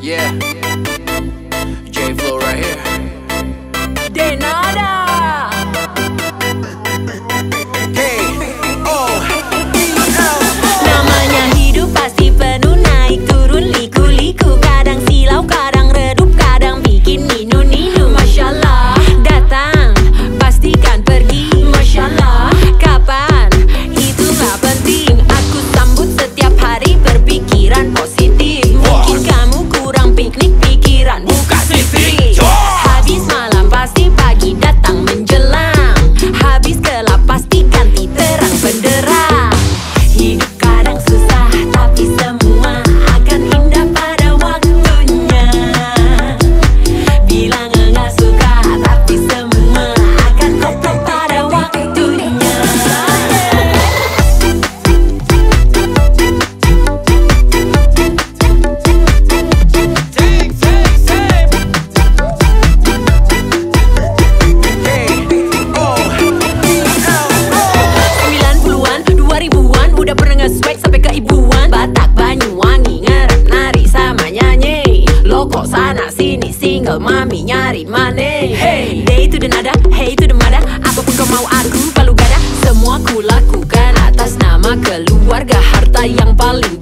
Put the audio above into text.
Yeah. J Flow right here. cari money Hey, day to the nada, hey to the mada. Apa pun kau mau aku palu gada. Semua ku lakukan atas nama keluarga Harta yang paling